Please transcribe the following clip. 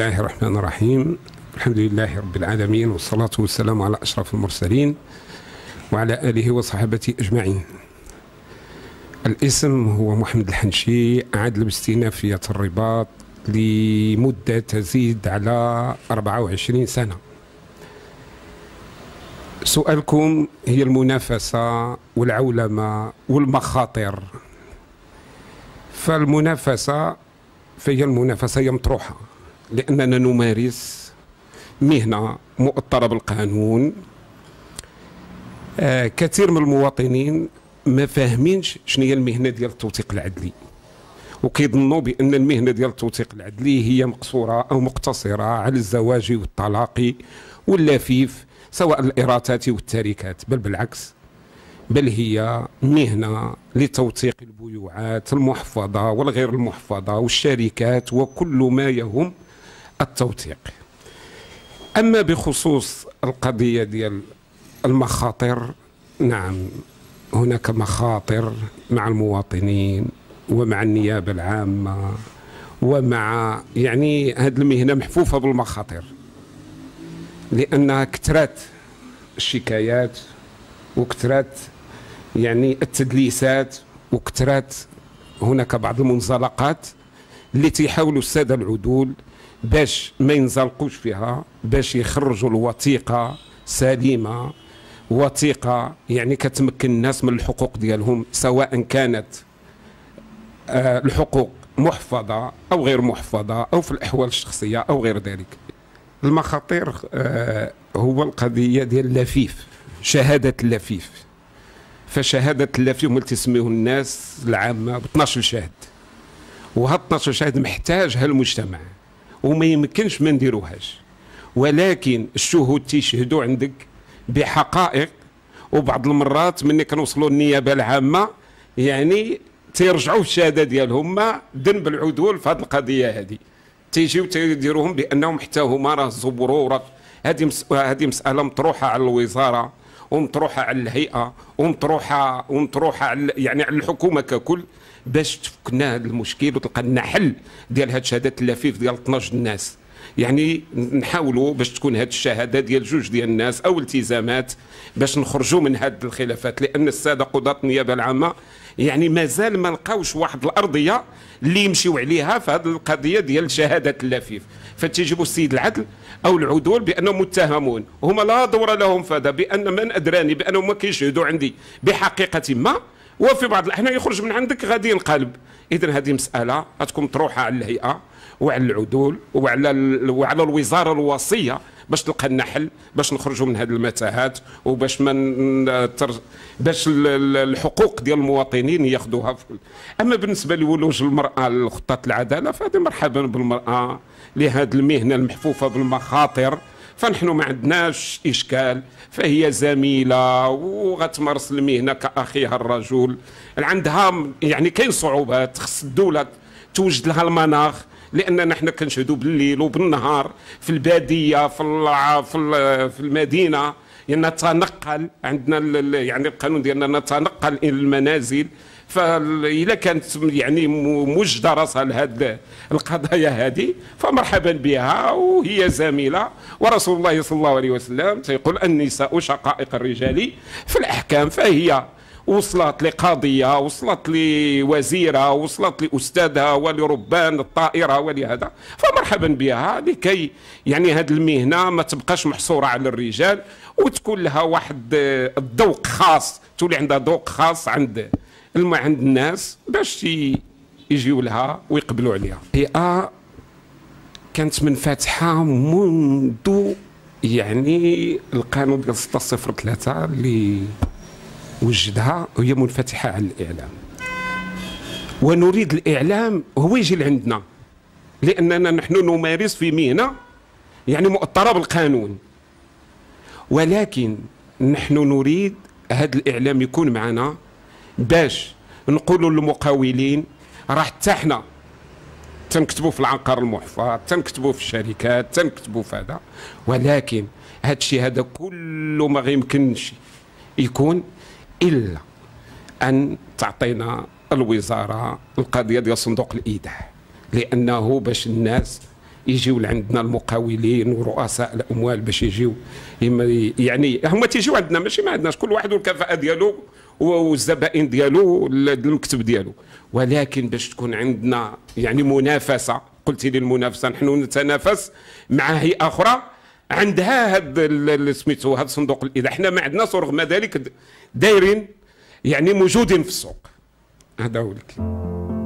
الله الرحمن الرحيم. الحمد لله رب العالمين والصلاة والسلام على أشرف المرسلين وعلى آله وصحبه أجمعين. الاسم هو محمد الحنشي عادل باستئنافية الرباط لمدة تزيد على 24 سنة. سؤالكم هي المنافسة والعولمة والمخاطر. فالمنافسة فهي المنافسة هي مطروحة لأننا نمارس مهنة مؤطرة بالقانون. آه كثير من المواطنين ما فاهمينش شنو هي المهنة ديال التوثيق العدلي. وكيظنوا بأن المهنة ديال التوثيق العدلي هي مقصورة أو مقتصرة على الزواج والطلاق واللفيف سواء الإيراتات والتركات بل بالعكس. بل هي مهنة لتوثيق البيوعات المحفظة والغير المحفظة والشركات وكل ما يهم التوثيق. أما بخصوص القضية ديال المخاطر نعم هناك مخاطر مع المواطنين ومع النيابة العامة ومع يعني هذه المهنة محفوفة بالمخاطر لأنها كثرت الشكايات وكثرت يعني التدليسات وكثرت هناك بعض المنزلقات اللي تيحاولوا السادة العدول باش ما ينزلقوش فيها باش يخرجوا الوثيقة سليمة. وثيقة يعني كتمكن الناس من الحقوق ديالهم سواء كانت آه الحقوق محفظة أو غير محفظة أو في الأحوال الشخصية أو غير ذلك. المخاطر آه هو القضية ديال اللفيف شهادة اللفيف فشهادة اللفيف اللي تسميه الناس العامة ب 12 شاهد وهاد 12 شاهد محتاجها المجتمع. وما يمكنش ما نديروهاش. ولكن الشهود تيشهدوا عندك بحقائق وبعض المرات ملي كنوصلوا النيابة العامة يعني تيرجعوا في الشهادة ديالهم ما ذنب العدول في هذه القضية هذه تيجيو تيديروهم بأنهم حتى هما راه زبروا هذه هذه مسألة مطروحة على الوزارة. ومطروحه على الهيئة ومطروحه ومطروحه على يعني على الحكومة ككل باش تفكنا المشكل وتلقى لنا حل ديال هاد شهادات اللفيف ديال 12 الناس. يعني نحاولوا باش تكون هذه الشهادة ديال جوج ديال الناس أو التزامات باش نخرجوا من هذه الخلافات لأن السادة قضاة النيابة العامة يعني مازال ما لقاوش واحد الأرضية اللي يمشيو عليها في هذه القضية ديال شهادة اللفيف فتيجيبوا السيد العدل أو العدول بأنهم متهمون هما لا دور لهم في هذا بأن من أدراني بانهم ما كيشهدوا عندي بحقيقة ما. وفي بعض الأحيان يخرج من عندك غادي ينقلب. اذا هذه مسألة غتكون مطروحة على الهيئة. وعلى العدول وعلى وعلى الوزارة الوصية باش تلقى لنا حل باش نخرجوا من هذه المتاهات وباش من تر... باش الحقوق ديال المواطنين ياخذوها أما بالنسبة لولوج المرأة لخطة العدالة فهذه مرحبا بالمرأة لهذه المهنة المحفوفة بالمخاطر. فنحن ما عندناش إشكال فهي زميلة وغتمارس المهنة كأخيها الرجل. عندها يعني كاين صعوبات خص الدولة توجد لها المناخ. لأن نحن كنشهدوا بالليل وبالنهار في البادية في في المدينة. نتنقل عندنا يعني القانون ديالنا نتنقل إلى المنازل. فإذا كانت يعني موجده راسها لهذه القضايا هذه فمرحبا بها وهي زميلة. ورسول الله صلى الله عليه وسلم تيقول النساء شقائق الرجال في الأحكام. فهي وصلت لقاضيه وصلت لوزيرة وصلت لاستاذها ولربان الطائرة ولهذا. فمرحبا بها. لكي يعني هذه المهنة ما تبقاش محصورة على الرجال وتكون لها واحد الذوق خاص تولي عندها ذوق خاص عند عند الناس باش يجيو لها ويقبلوا عليها. هي آه كانت منفتحه منذ يعني القانون ديال 603 اللي وجدها وهي منفتحة على الإعلام. ونريد الإعلام هو يجي لعندنا. لأننا نحن نمارس في مهنة يعني مؤطرة بالقانون. ولكن نحن نريد هذا الإعلام يكون معنا باش نقولوا للمقاولين راه حتى حنا تنكتبوا في العنقر المحفظ تنكتبوا في الشركات تنكتبوا في هذا. ولكن هذا الشيء هذا كله ما غيمكنش يكون إلا أن تعطينا الوزارة القضية ديال صندوق الإيداع لأنه باش الناس يجيو لعندنا المقاولين ورؤساء الأموال باش يجيو يعني هما تيجيو عندنا ماشي ما عندناش كل واحد والكفاءة ديالو والزبائن ديالو المكتب ديالو. ولكن باش تكون عندنا يعني منافسة قلتي لي المنافسة نحن نتنافس مع هيئة أخرى عندها هاد سميتو هاد صندوق الاذا حنا ما عندناش رغم ذلك دايرين يعني موجودين في السوق. هذا هو الكلام.